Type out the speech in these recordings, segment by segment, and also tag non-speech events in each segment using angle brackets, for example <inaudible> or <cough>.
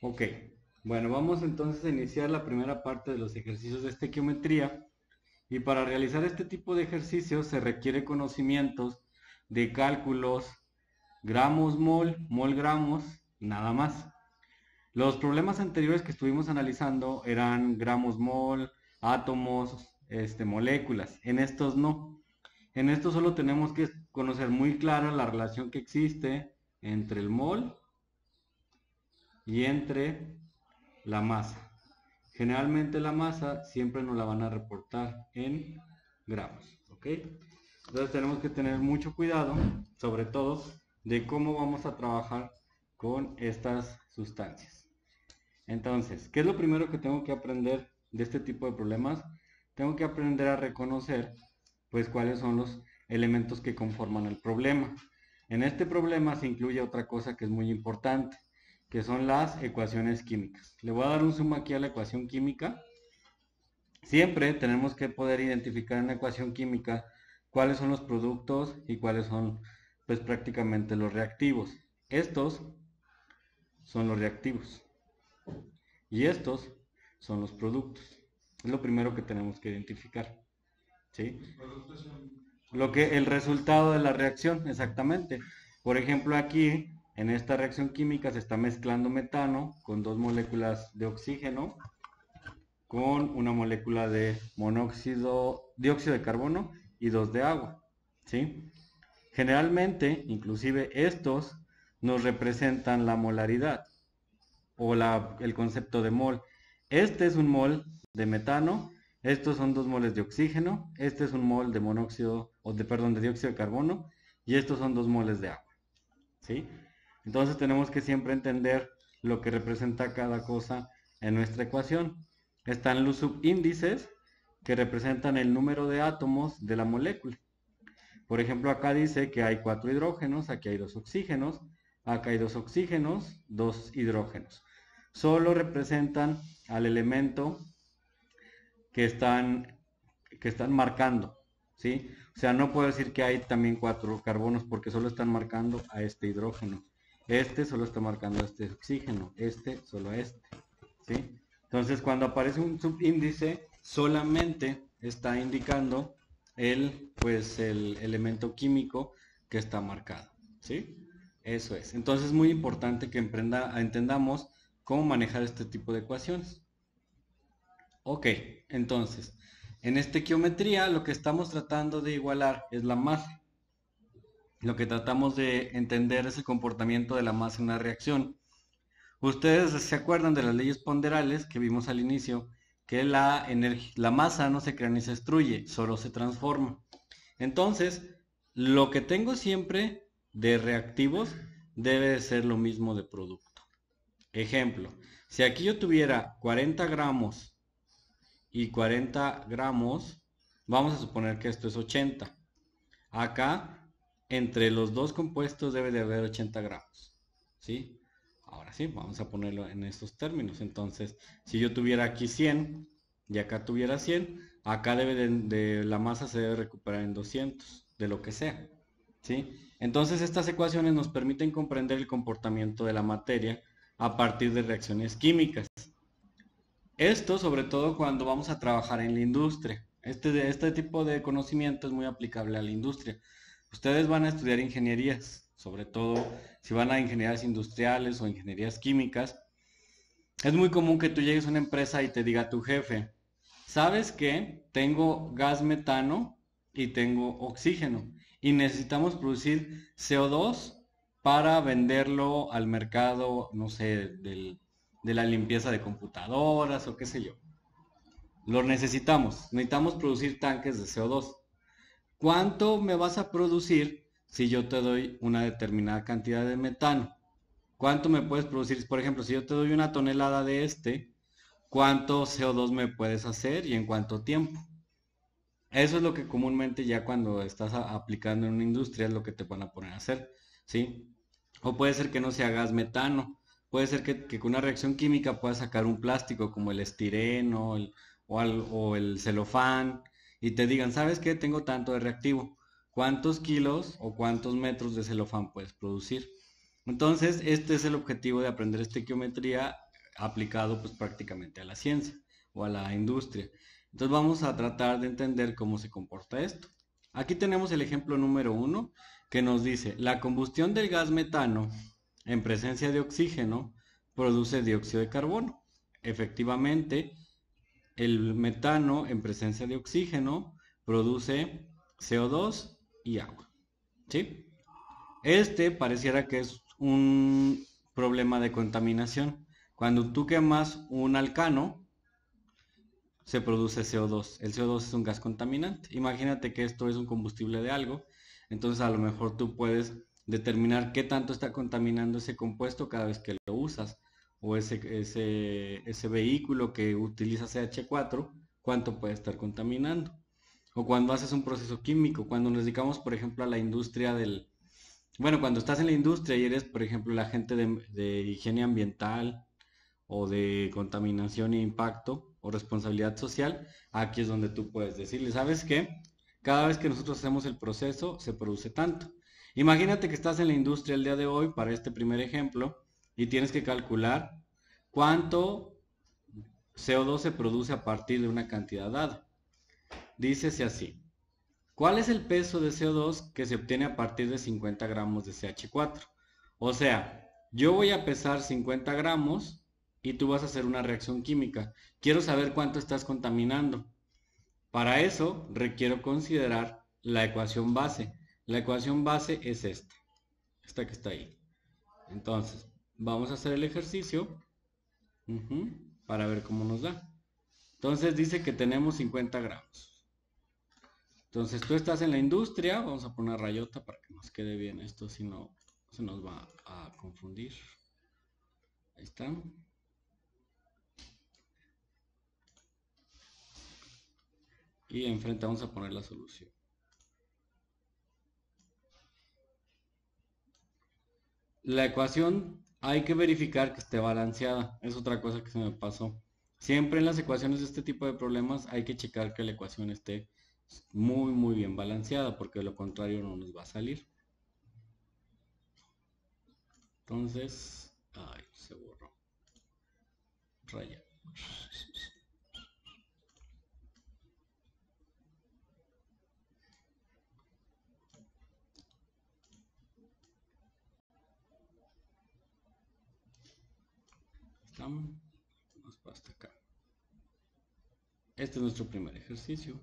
Ok, bueno, vamos entonces a iniciar la primera parte de los ejercicios de estequiometría. Y para realizar este tipo de ejercicios se requiere conocimientos de cálculos gramos mol, mol gramos, nada más. Los problemas anteriores que estuvimos analizando eran gramos mol, átomos, este, moléculas. En estos no. En estos solo tenemos que conocer muy clara la relación que existe entre el mol y entre la masa. Generalmente la masa siempre nos la van a reportar en gramos. ¿ok? Entonces tenemos que tener mucho cuidado, sobre todo, de cómo vamos a trabajar con estas sustancias. Entonces, ¿qué es lo primero que tengo que aprender de este tipo de problemas? Tengo que aprender a reconocer, pues, cuáles son los elementos que conforman el problema. En este problema se incluye otra cosa que es muy importante, que son las ecuaciones químicas. Le voy a dar un zoom aquí a la ecuación química. Siempre tenemos que poder identificar en la ecuación química cuáles son los productos y cuáles son pues prácticamente los reactivos. Estos son los reactivos y estos son los productos. Es lo primero que tenemos que identificar. ¿sí? Lo que el resultado de la reacción, exactamente. Por ejemplo, aquí en esta reacción química se está mezclando metano con dos moléculas de oxígeno con una molécula de monóxido, dióxido de carbono y dos de agua. ¿sí? Generalmente, inclusive estos nos representan la molaridad o el concepto de mol. Este es un mol de metano, estos son dos moles de oxígeno, este es un mol de monóxido, o de, perdón, de dióxido de carbono, y estos son dos moles de agua. ¿sí? Entonces tenemos que siempre entender lo que representa cada cosa en nuestra ecuación. Están los subíndices que representan el número de átomos de la molécula. Por ejemplo, acá dice que hay cuatro hidrógenos, aquí hay dos oxígenos, acá hay dos oxígenos, dos hidrógenos. Solo representan al elemento que están, que están marcando, ¿sí? O sea, no puedo decir que hay también cuatro carbonos porque solo están marcando a este hidrógeno. Este solo está marcando este oxígeno, este solo este. ¿sí? Entonces, cuando aparece un subíndice, solamente está indicando el, pues, el elemento químico que está marcado. ¿sí? Eso es. Entonces, es muy importante que emprenda, entendamos cómo manejar este tipo de ecuaciones. Ok, entonces, en esta geometría lo que estamos tratando de igualar es la masa lo que tratamos de entender es el comportamiento de la masa en una reacción. Ustedes se acuerdan de las leyes ponderales que vimos al inicio, que la, masa no se crea ni se destruye, solo se transforma. Entonces, lo que tengo siempre de reactivos debe de ser lo mismo de producto. Ejemplo, si aquí yo tuviera 40 gramos y 40 gramos, vamos a suponer que esto es 80. Acá entre los dos compuestos debe de haber 80 gramos. ¿Sí? Ahora sí, vamos a ponerlo en estos términos. Entonces, si yo tuviera aquí 100 y acá tuviera 100, acá debe de, la masa se debe recuperar en 200, de lo que sea. ¿Sí? Entonces, estas ecuaciones nos permiten comprender el comportamiento de la materia a partir de reacciones químicas. Esto sobre todo cuando vamos a trabajar en la industria. Este, este tipo de conocimiento es muy aplicable a la industria. Ustedes van a estudiar ingenierías, sobre todo si van a ingenierías industriales o ingenierías químicas. Es muy común que tú llegues a una empresa y te diga tu jefe, ¿sabes qué? Tengo gas metano y tengo oxígeno y necesitamos producir CO2 para venderlo al mercado, no sé, de la limpieza de computadoras o qué sé yo. Lo necesitamos, necesitamos producir tanques de CO2. ¿Cuánto me vas a producir si yo te doy una determinada cantidad de metano? ¿Cuánto me puedes producir? Por ejemplo, si yo te doy una tonelada de este, ¿cuánto CO2 me puedes hacer y en cuánto tiempo? Eso es lo que comúnmente ya cuando estás aplicando en una industria es lo que te van a poner a hacer, ¿sí? O puede ser que no se gas metano, puede ser que, con una reacción química pueda sacar un plástico como el estireno o, o el celofán, y te digan, ¿sabes qué? Tengo tanto de reactivo. ¿Cuántos kilos o cuántos metros de celofán puedes producir? Entonces, este es el objetivo de aprender estequiometría aplicado pues prácticamente a la ciencia o a la industria. Entonces vamos a tratar de entender cómo se comporta esto. Aquí tenemos el ejemplo número uno que nos dice, la combustión del gas metano en presencia de oxígeno produce dióxido de carbono. Efectivamente, el metano en presencia de oxígeno produce CO2 y agua. ¿Sí? Este pareciera que es un problema de contaminación. Cuando tú quemas un alcano, se produce CO2. El CO2 es un gas contaminante. Imagínate que esto es un combustible de algo. Entonces a lo mejor tú puedes determinar qué tanto está contaminando ese compuesto cada vez que lo usas. O ese, ese, ese vehículo que utiliza CH4, cuánto puede estar contaminando. O cuando haces un proceso químico, cuando nos dedicamos, por ejemplo, a la industria del... Bueno, cuando estás en la industria y eres, por ejemplo, la gente de, higiene ambiental o de contaminación e impacto o responsabilidad social, aquí es donde tú puedes decirle, ¿sabes qué? Cada vez que nosotros hacemos el proceso, se produce tanto. Imagínate que estás en la industria el día de hoy, para este primer ejemplo, y tienes que calcular cuánto CO2 se produce a partir de una cantidad dada. Dícese así. ¿Cuál es el peso de CO2 que se obtiene a partir de 50 gramos de CH4? O sea, yo voy a pesar 50 gramos y tú vas a hacer una reacción química. Quiero saber cuánto estás contaminando. Para eso requiero considerar la ecuación base. La ecuación base es esta, esta que está ahí. Entonces, vamos a hacer el ejercicio para ver cómo nos da. Entonces dice que tenemos 50 gramos. Entonces tú estás en la industria, vamos a poner rayota para que nos quede bien esto, si no se nos va a confundir. Ahí está. Y enfrente vamos a poner la solución. La ecuación hay que verificar que esté balanceada. Es otra cosa que se me pasó. Siempre en las ecuaciones de este tipo de problemas hay que checar que la ecuación esté muy muy bien balanceada porque de lo contrario no nos va a salir entonces ay se borró raya estamos este es nuestro primer ejercicio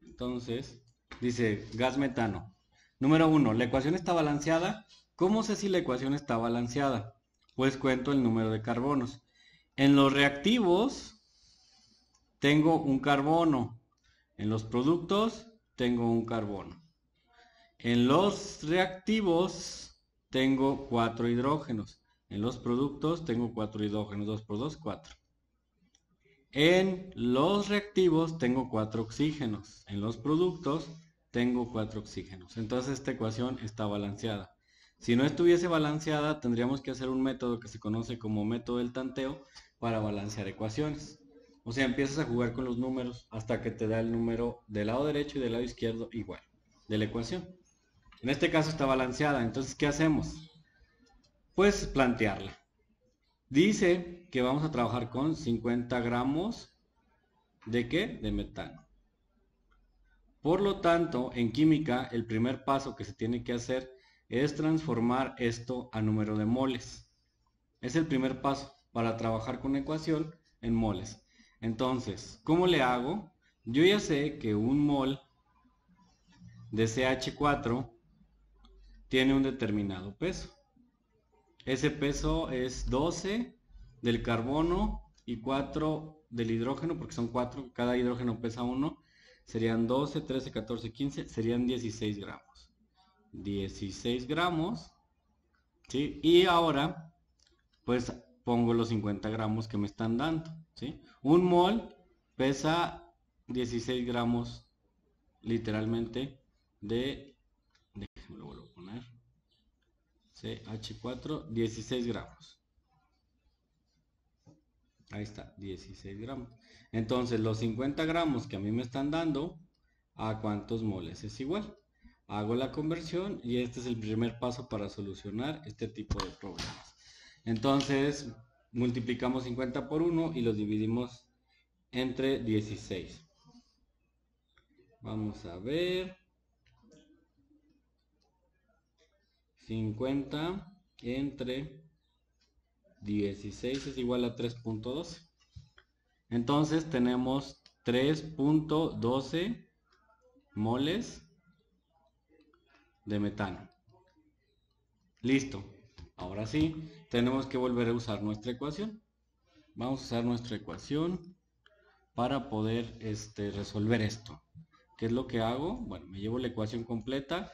entonces, dice gas metano. Número uno, ¿la ecuación está balanceada? ¿Cómo sé si la ecuación está balanceada? Pues cuento el número de carbonos. En los reactivos tengo un carbono. En los productos tengo un carbono. En los reactivos tengo cuatro hidrógenos. En los productos tengo cuatro hidrógenos. 2 por 2, 4. En los reactivos tengo cuatro oxígenos. En los productos tengo cuatro oxígenos. Entonces esta ecuación está balanceada. Si no estuviese balanceada, tendríamos que hacer un método que se conoce como método del tanteo para balancear ecuaciones. O sea, empiezas a jugar con los números hasta que te da el número del lado derecho y del lado izquierdo igual de la ecuación. En este caso está balanceada. Entonces, ¿qué hacemos? Pues plantearla. Dice que vamos a trabajar con 50 gramos de qué? De metano. Por lo tanto, en química, el primer paso que se tiene que hacer es transformar esto a número de moles. Es el primer paso para trabajar con ecuación en moles. Entonces, ¿cómo le hago? Yo ya sé que un mol de CH4 tiene un determinado peso. Ese peso es 12 del carbono y 4 del hidrógeno, porque son 4, cada hidrógeno pesa 1. Serían 12, 13, 14, 15, serían 16 gramos. 16 gramos. ¿sí? Y ahora, pues pongo los 50 gramos que me están dando. ¿sí? Un mol pesa 16 gramos literalmente de... Déjenme lo vuelvo a poner. CH4, 16 gramos. Ahí está, 16 gramos. Entonces, los 50 gramos que a mí me están dando, ¿a cuántos moles es igual? Hago la conversión y este es el primer paso para solucionar este tipo de problemas. Entonces, multiplicamos 50 por 1 y los dividimos entre 16. Vamos a ver. 50 entre 16 es igual a 3.12. Entonces tenemos 3.12 moles de metano. Listo. Ahora sí, tenemos que volver a usar nuestra ecuación. Vamos a usar nuestra ecuación para poder este, resolver esto. ¿Qué es lo que hago? Bueno, me llevo la ecuación completa.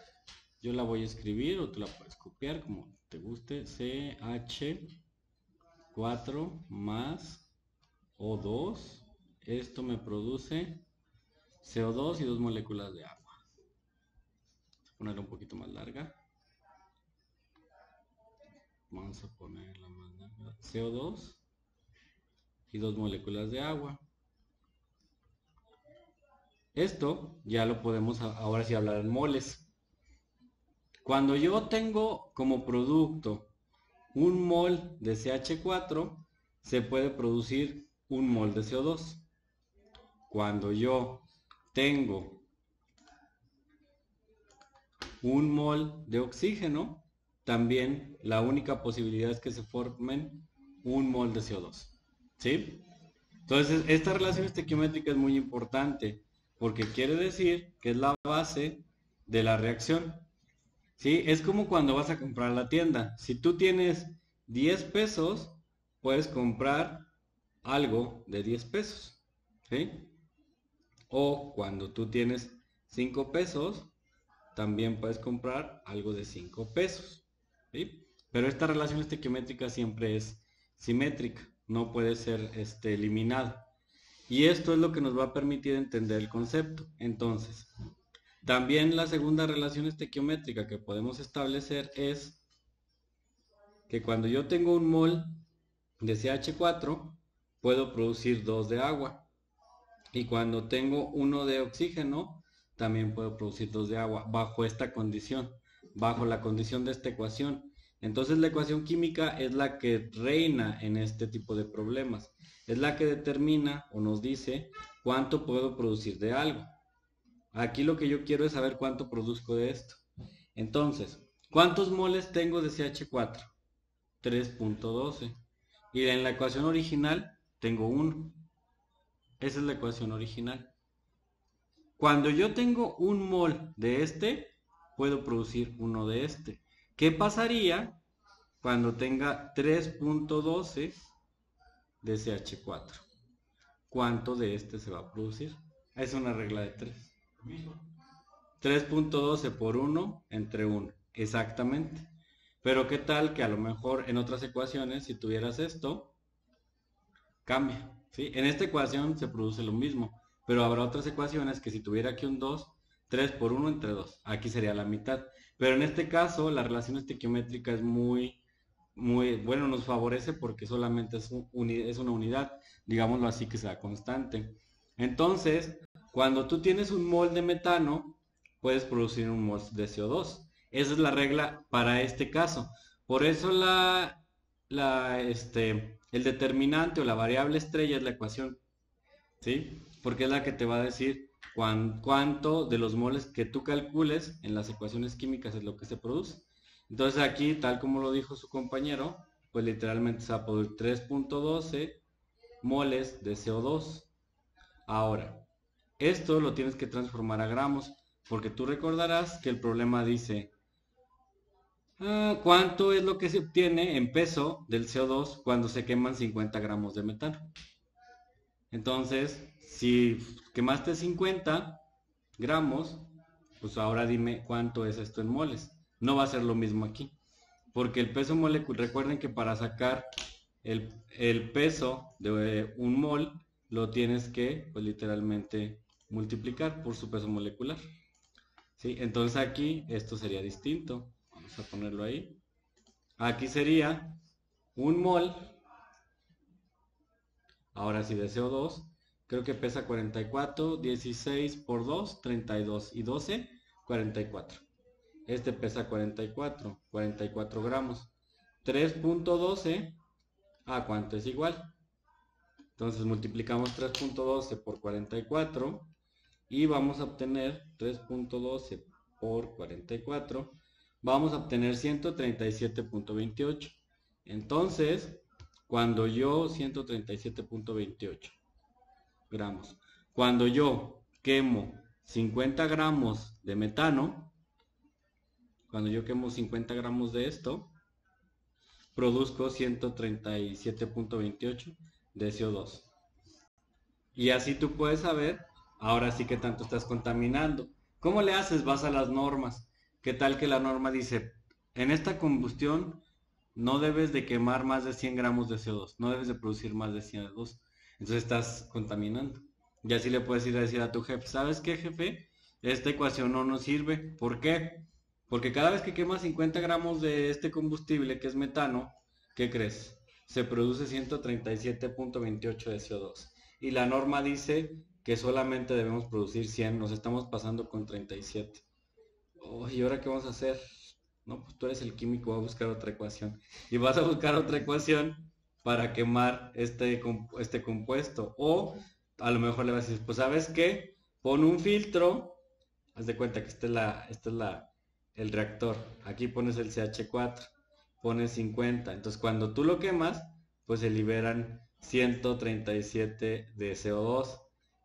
Yo la voy a escribir o tú la puedes copiar como te guste. CH4 más O2. Esto me produce CO2 y dos moléculas de agua. Ponerla un poquito más larga. Vamos a ponerla más larga. CO2 y dos moléculas de agua. Esto ya lo podemos ahora sí hablar en moles. Cuando yo tengo como producto un mol de CH4, se puede producir un mol de CO2. Cuando yo tengo un mol de oxígeno, también la única posibilidad es que se formen un mol de CO2. ¿Sí? Entonces, esta relación estequiométrica es muy importante porque quiere decir que es la base de la reacción. ¿Sí? Es como cuando vas a comprar la tienda. Si tú tienes 10 pesos, puedes comprar algo de 10 pesos. O cuando tú tienes 5 pesos, también puedes comprar algo de 5 pesos. Pero esta relación estequiométrica siempre es simétrica, no puede ser este, eliminada. Y esto es lo que nos va a permitir entender el concepto. Entonces, también la segunda relación estequiométrica que podemos establecer es que cuando yo tengo un mol de CH4, puedo producir dos de agua. Y cuando tengo uno de oxígeno, también puedo producir dos de agua, bajo esta condición, bajo la condición de esta ecuación. Entonces la ecuación química es la que reina en este tipo de problemas es la que determina o nos dice cuánto puedo producir de algo. Aquí lo que yo quiero es saber cuánto produzco de esto. Entonces, ¿cuántos moles tengo de CH4? 3.12. Y en la ecuación original tengo 1. Esa es la ecuación original. Cuando yo tengo un mol de este, puedo producir uno de este. ¿Qué pasaría cuando tenga 3.12 de CH4. ¿Cuánto de este se va a producir? Es una regla de 3. 3.12 por 1 entre 1. Exactamente. Pero qué tal que a lo mejor en otras ecuaciones, si tuvieras esto, cambia. ¿sí? En esta ecuación se produce lo mismo. Pero habrá otras ecuaciones que si tuviera aquí un 2, 3 por 1 entre 2. Aquí sería la mitad. Pero en este caso la relación estequiométrica es muy muy bueno, nos favorece porque solamente es, es una unidad, digámoslo así, que sea constante. Entonces, cuando tú tienes un mol de metano, puedes producir un mol de CO2. Esa es la regla para este caso. Por eso este, el determinante o la variable estrella es la ecuación. ¿Sí? Porque es la que te va a decir cuánto de los moles que tú calcules en las ecuaciones químicas es lo que se produce. Entonces aquí, tal como lo dijo su compañero, pues literalmente se va a producir 3.12 moles de CO2. Ahora, esto lo tienes que transformar a gramos, porque tú recordarás que el problema dice, ah, ¿cuánto es lo que se obtiene en peso del CO2 cuando se queman 50 gramos de metano? Entonces, si quemaste 50 gramos, pues ahora dime cuánto es esto en moles. No va a ser lo mismo aquí. Porque el peso molecular, recuerden que para sacar el, peso de un mol, lo tienes que, pues literalmente, multiplicar por su peso molecular. ¿Sí? Entonces aquí esto sería distinto. Vamos a ponerlo ahí. Aquí sería un mol. Ahora sí de CO2. Creo que pesa 44, 16 por 2, 32 y 12, 44. Este pesa 44, 44 gramos. 3.12 a cuánto es igual. Entonces multiplicamos 3.12 por 44 y vamos a obtener 3.12 por 44. Vamos a obtener 137.28. Entonces, cuando yo 137.28 gramos, cuando yo quemo 50 gramos de metano, cuando yo quemo 50 gramos de esto, produzco 137.28 de CO2. Y así tú puedes saber, ahora sí que tanto estás contaminando. ¿Cómo le haces? Vas a las normas. ¿Qué tal que la norma dice, en esta combustión no debes de quemar más de 100 gramos de CO2, no debes de producir más de 100 CO2. Entonces estás contaminando. Y así le puedes ir a decir a tu jefe, ¿sabes qué jefe? Esta ecuación no nos sirve. ¿Por qué? Porque cada vez que quemas 50 gramos de este combustible, que es metano, ¿qué crees? Se produce 137.28 de CO2. Y la norma dice que solamente debemos producir 100, nos estamos pasando con 37. ¿y ahora qué vamos a hacer? No, pues tú eres el químico, va a buscar otra ecuación. Y vas a buscar otra ecuación para quemar este, este compuesto. O a lo mejor le vas a decir, pues sabes qué, pon un filtro, haz de cuenta que esta es la, esta es la, el reactor. Aquí pones el CH4, pones 50. Entonces cuando tú lo quemas, pues se liberan 137 de CO2.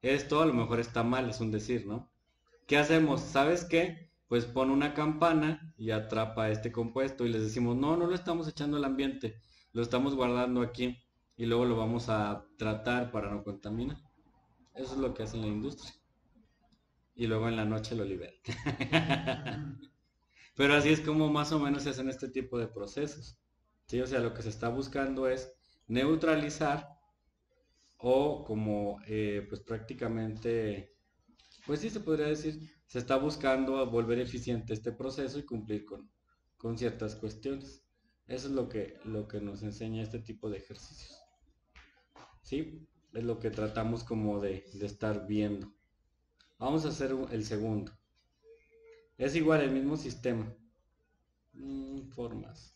Esto a lo mejor está mal, es un decir, ¿no? ¿Qué hacemos? ¿Sabes qué? Pues pon una campana y atrapa este compuesto y les decimos, no, no lo estamos echando al ambiente, lo estamos guardando aquí y luego lo vamos a tratar para no contaminar. Eso es lo que hace la industria. Y luego en la noche lo liberan. <laughs> Pero así es como más o menos se hacen este tipo de procesos. O sea, lo que se está buscando es neutralizar o como eh, pues prácticamente, pues sí se podría decir, se está buscando volver eficiente este proceso y cumplir con, con ciertas cuestiones. Eso es lo que, lo que nos enseña este tipo de ejercicios. ¿Sí? Es lo que tratamos como de, de estar viendo. Vamos a hacer el segundo. Es igual el mismo sistema. Mm, formas.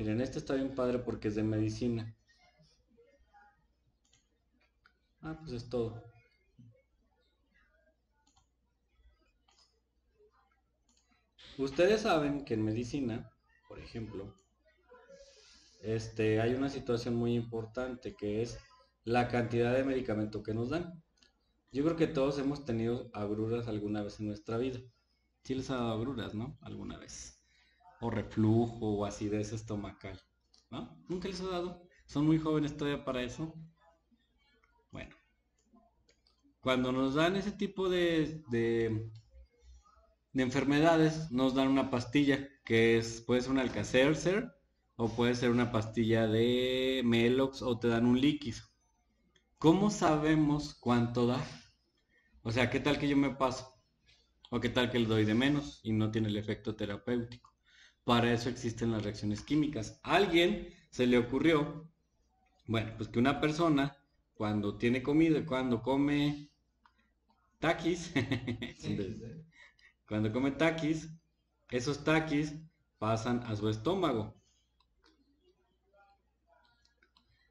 Miren, este está bien padre porque es de medicina. Ah, pues es todo. Ustedes saben que en medicina, por ejemplo, este, hay una situación muy importante que es la cantidad de medicamento que nos dan. Yo creo que todos hemos tenido agruras alguna vez en nuestra vida. Sí les ha dado agruras, ¿no? Alguna vez. O reflujo o acidez estomacal. ¿No? Nunca les ha dado. Son muy jóvenes todavía para eso. Bueno. Cuando nos dan ese tipo de, de, enfermedades, nos dan una pastilla que es, puede ser un Alka-Seltzer o puede ser una pastilla de Melox o te dan un líquido. ¿Cómo sabemos cuánto da? O sea, ¿qué tal que yo me paso? ¿O qué tal que le doy de menos y no tiene el efecto terapéutico? Para eso existen las reacciones químicas. A alguien se le ocurrió, bueno, pues que una persona cuando tiene comida, cuando come taquis, <laughs> cuando come taquis, esos taquis pasan a su estómago.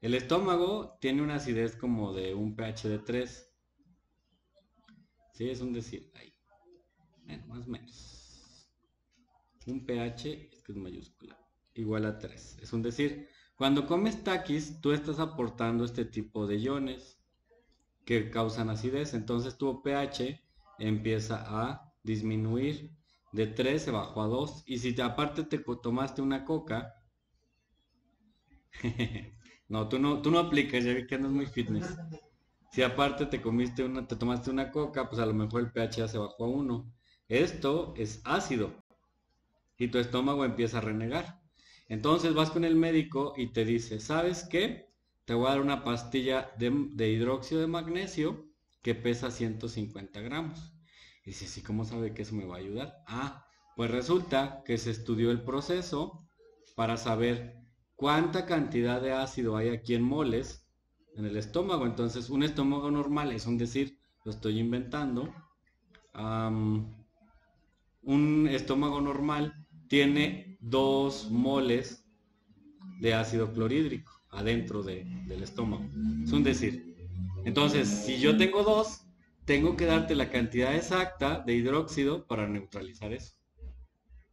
El estómago tiene una acidez como de un pH de 3. Sí, es un decir. Ahí. más o menos. Un pH, es que es mayúscula, igual a 3. Es un decir. Cuando comes taquis, tú estás aportando este tipo de iones que causan acidez. Entonces tu pH empieza a disminuir. De 3 se bajó a 2. Y si aparte te tomaste una coca, <laughs> No, tú no, tú no aplicas, ya vi que andas muy fitness. Si aparte te comiste una, te tomaste una coca, pues a lo mejor el pH ya se bajó a 1. Esto es ácido. Y tu estómago empieza a renegar. Entonces vas con el médico y te dice, ¿sabes qué? Te voy a dar una pastilla de, de hidróxido de magnesio que pesa 150 gramos. Y dice, ¿sí cómo sabe que eso me va a ayudar? Ah, pues resulta que se estudió el proceso para saber cuánta cantidad de ácido hay aquí en moles en el estómago. Entonces, un estómago normal es un decir, lo estoy inventando. un estómago normal tiene dos moles de ácido clorhídrico adentro del estómago. Es un decir. Entonces, si yo tengo dos, tengo que darte la cantidad exacta de hidróxido para neutralizar eso.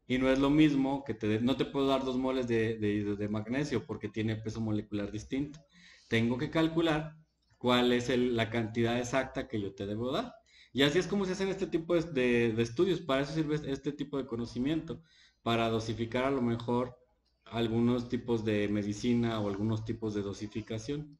Y no es lo mismo que te no te puedo dar dos moles de, de, magnesio porque tiene peso molecular distinto. Tengo que calcular cuál es la cantidad exacta que yo te debo dar. Y así es como se hacen este tipo de, estudios. Para eso sirve este tipo de conocimiento. Para dosificar a lo mejor algunos tipos de medicina o algunos tipos de dosificación.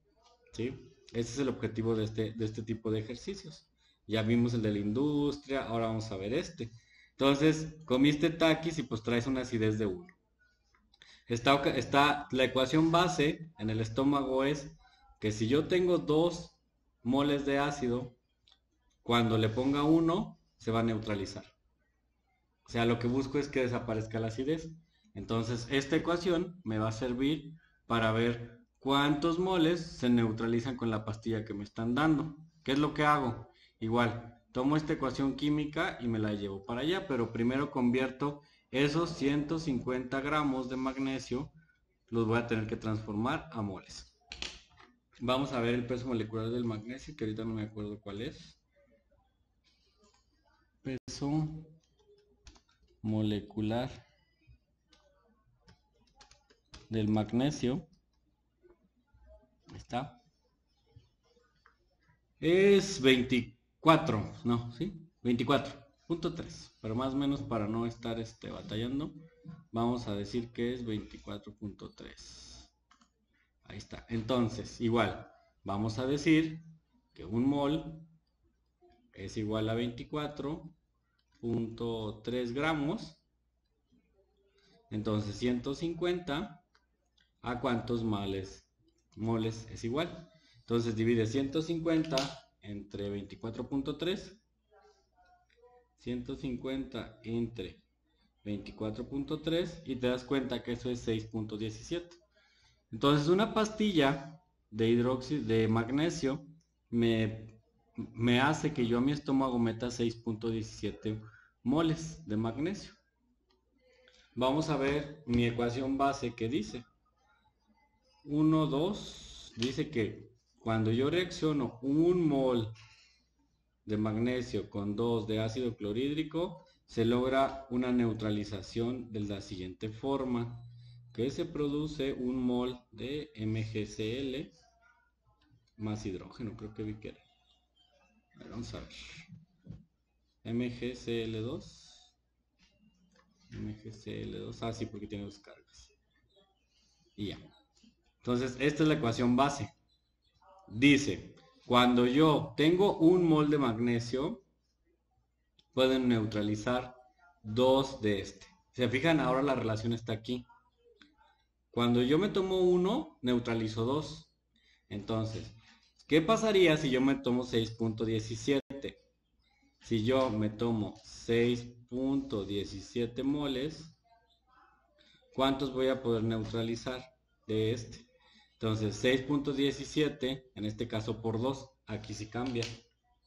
¿sí? Ese es el objetivo de este, de este tipo de ejercicios. Ya vimos el de la industria, ahora vamos a ver este. Entonces, comiste taquis y pues traes una acidez de 1. Está, está, la ecuación base en el estómago es que si yo tengo 2 moles de ácido, cuando le ponga 1, se va a neutralizar. O sea, lo que busco es que desaparezca la acidez. Entonces, esta ecuación me va a servir para ver cuántos moles se neutralizan con la pastilla que me están dando. ¿Qué es lo que hago? Igual, tomo esta ecuación química y me la llevo para allá, pero primero convierto esos 150 gramos de magnesio, los voy a tener que transformar a moles. Vamos a ver el peso molecular del magnesio, que ahorita no me acuerdo cuál es. Peso molecular del magnesio. está. Es 24, no, ¿sí? 24.3, pero más o menos para no estar este, batallando, vamos a decir que es 24.3. Ahí está. Entonces, igual, vamos a decir que un mol es igual a 24.3 gramos. Entonces, 150 a cuántos males, moles es igual. Entonces divide 150 entre 24.3. 150 entre 24.3 y te das cuenta que eso es 6.17. Entonces una pastilla de hidróxido de magnesio me, me hace que yo a mi estómago meta 6.17 moles de magnesio. Vamos a ver mi ecuación base que dice 1, 2, dice que cuando yo reacciono un mol de magnesio con 2 de ácido clorhídrico, se logra una neutralización de la siguiente forma, que se produce un mol de MgCl más hidrógeno, creo que vi que era. Vamos a ver. MgCl2. MgCl2, ah sí, porque tiene dos cargas. Y ya. Entonces, esta es la ecuación base. Dice, cuando yo tengo un mol de magnesio, pueden neutralizar dos de este. Se fijan, ahora la relación está aquí. Cuando yo me tomo uno, neutralizo dos. Entonces, ¿qué pasaría si yo me tomo 6.17? Si yo me tomo 6.17 moles, ¿cuántos voy a poder neutralizar de este? Entonces 6.17, en este caso por 2, aquí sí cambia.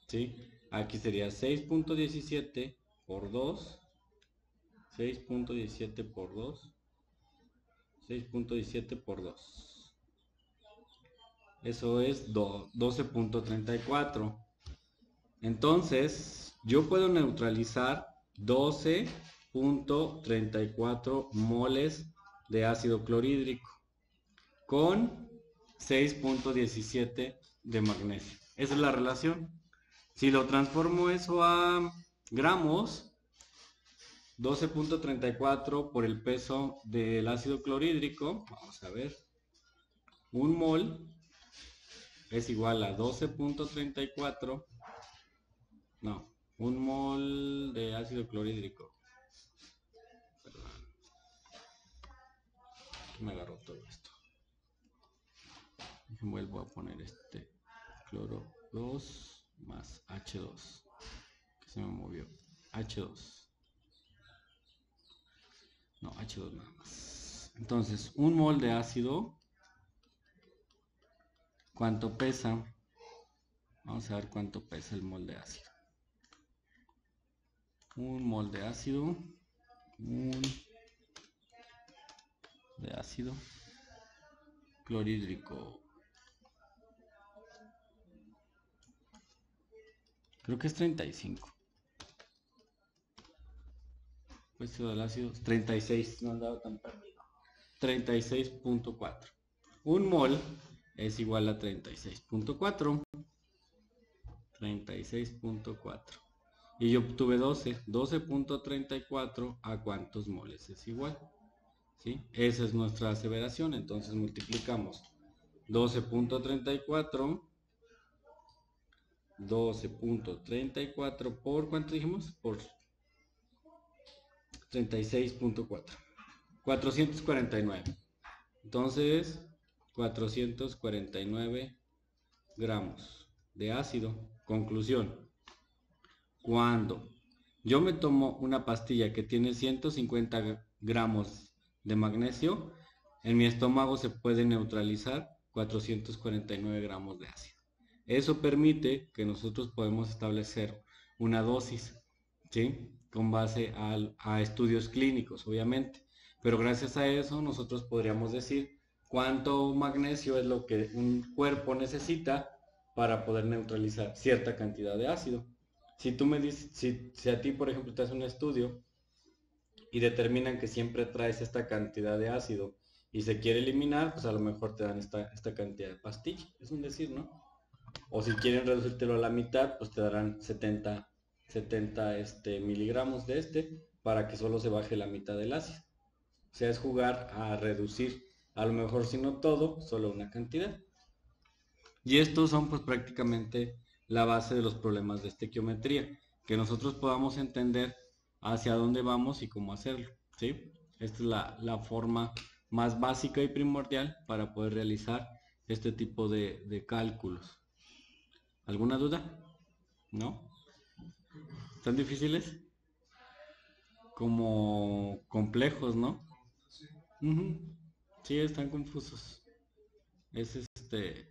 ¿sí? Aquí sería 6.17 por 2. 6.17 por 2. 6.17 por 2. Eso es 12.34. Entonces, yo puedo neutralizar 12.34 moles de ácido clorhídrico con 6.17 de magnesio. Esa es la relación. Si lo transformo eso a gramos, 12.34 por el peso del ácido clorhídrico, vamos a ver, un mol es igual a 12.34, no, un mol de ácido clorhídrico. Perdón. Me agarró todo esto vuelvo a poner este cloro 2 más H2 que se me movió H2 no H2 nada más entonces un mol de ácido cuánto pesa vamos a ver cuánto pesa el mol de ácido un mol de ácido un de ácido clorhídrico. Creo que es 35. Puesto del ácido 36, no andaba tan perdido. 36.4. Un mol es igual a 36.4. 36.4. Y yo obtuve 12. 12.34 a cuántos moles es igual. ¿Sí? Esa es nuestra aseveración. Entonces multiplicamos 12.34. 12.34 por cuánto dijimos? Por 36.4. 449. Entonces, 449 gramos de ácido. Conclusión. Cuando yo me tomo una pastilla que tiene 150 gramos de magnesio, en mi estómago se puede neutralizar 449 gramos de ácido. Eso permite que nosotros podemos establecer una dosis, ¿sí? Con base a estudios clínicos, obviamente. Pero gracias a eso nosotros podríamos decir cuánto magnesio es lo que un cuerpo necesita para poder neutralizar cierta cantidad de ácido. Si tú me dices, si, a ti por ejemplo te haces un estudio y determinan que siempre traes esta cantidad de ácido y se quiere eliminar, pues a lo mejor te dan esta, esta cantidad de pastilla, es un decir, ¿no? O si quieren reducírtelo a la mitad, pues te darán 70, 70 este, miligramos de este para que solo se baje la mitad del ácido. O sea, es jugar a reducir a lo mejor si no todo, solo una cantidad. Y estos son pues prácticamente la base de los problemas de estequiometría, que nosotros podamos entender hacia dónde vamos y cómo hacerlo. ¿sí? Esta es la, forma más básica y primordial para poder realizar este tipo de, de cálculos. ¿Alguna duda? ¿No? ¿Están difíciles? Como complejos, ¿no? Sí, están confusos. Es este